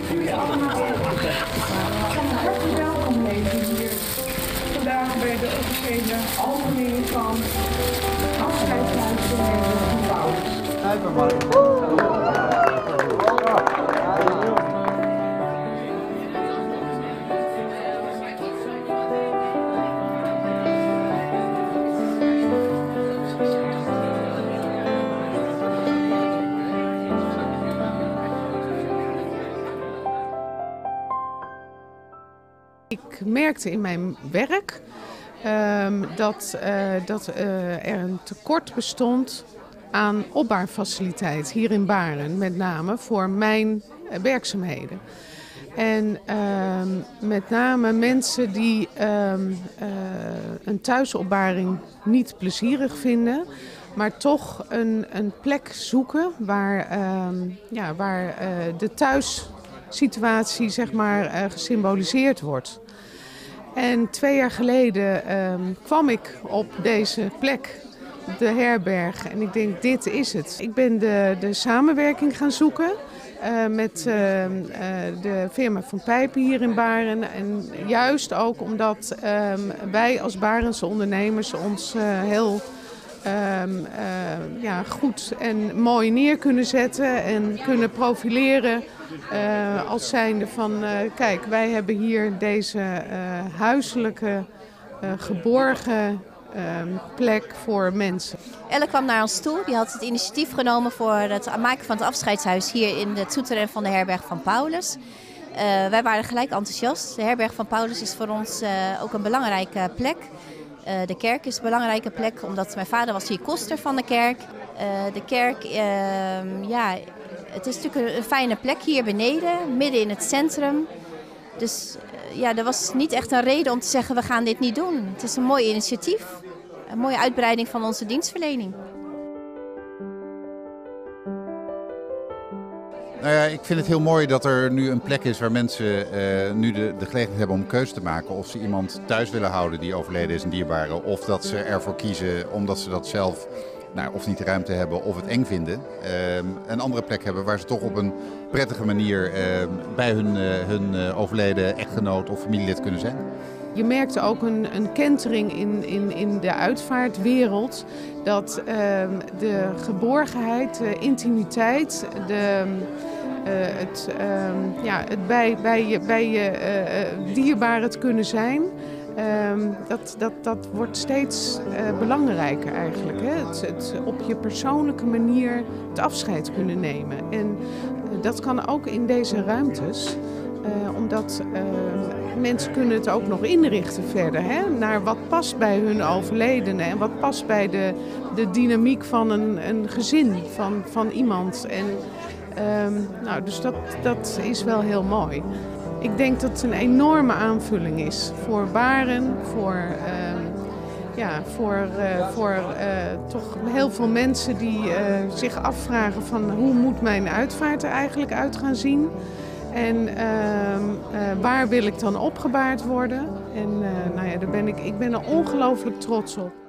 jullie allemaal van harte welkom heten hier. Vandaag bij de officiële opening van Herberg van Paulus. Ik merkte in mijn werk ehm, dat, eh, dat eh, er een tekort bestond aan opbaarfaciliteit hier in Baren, met name voor mijn eh, werkzaamheden. En ehm, met name mensen die ehm, eh, een thuisopbaring niet plezierig vinden, maar toch een, een plek zoeken waar, ja, waar de thuissituatie zeg maar, gesymboliseerd wordt. En twee jaar geleden ehm, kwam ik op deze plek, de herberg, en ik denk dit is het. Ik ben de, de samenwerking gaan zoeken. eh, met ehm, eh, de firma van Pijpen hier in Baren. En juist ook omdat ehm, wij als Barense ondernemers ons eh, heel ehm, eh, ja, goed en mooi neer kunnen zetten en kunnen profileren eh, als zijnde van, eh, kijk, wij hebben hier deze huiselijke, geborgen ehm, plek voor mensen. Elle kwam naar ons toe. Die had het initiatief genomen voor het maken van het afscheidshuis hier in het souterrain van de herberg van Paulus. Wij waren gelijk enthousiast. De herberg van Paulus is voor ons ook een belangrijke plek. Eh, de kerk is een belangrijke plek, omdat mijn vader was hier koster van de kerk. Eh, de kerk, ehm, ja, het is natuurlijk een, een fijne plek hier beneden, midden in het centrum. Dus eh, ja, er was niet echt een reden om te zeggen we gaan dit niet doen. Het is een mooi initiatief, een mooie uitbreiding van onze dienstverlening. Nou ja, ik vind het heel mooi dat er nu een plek is waar mensen eh, nu de, de gelegenheid hebben om keuze te maken. Of ze iemand thuis willen houden die overleden is, een dierbare. Of dat ze ervoor kiezen omdat ze dat zelf nou, of niet de ruimte hebben of het eng vinden. Ehm, een andere plek hebben waar ze toch op een prettige manier ehm, bij hun, eh, hun eh, overleden echtgenoot of familielid kunnen zijn. Je merkte ook een, een kentering in, in, in de uitvaartwereld. Dat ehm, de geborgenheid, de intimiteit, de, eh, het, ehm, ja, het bij, bij je, bij eh, eh, dierbaar het kunnen zijn. ehm, dat, dat, dat wordt steeds belangrijker eigenlijk. Hè? Het, het op je persoonlijke manier het afscheid kunnen nemen. En dat kan ook in deze ruimtes. Eh, omdat eh, mensen kunnen het ook nog inrichten verder. Hè? Naar wat past bij hun overledene en wat past bij de, de dynamiek van een, een gezin, van, van iemand. En, ehm, nou, dus dat, dat is wel heel mooi. Ik denk dat het een enorme aanvulling is voor Baren, voor, ehm, ja, voor, eh, voor toch heel veel mensen die zich afvragen van hoe moet mijn uitvaart er eigenlijk uit gaan zien. En ehm, eh, waar wil ik dan opgebaard worden? En eh, nou ja, daar ben ik, ik ben er ongelooflijk trots op.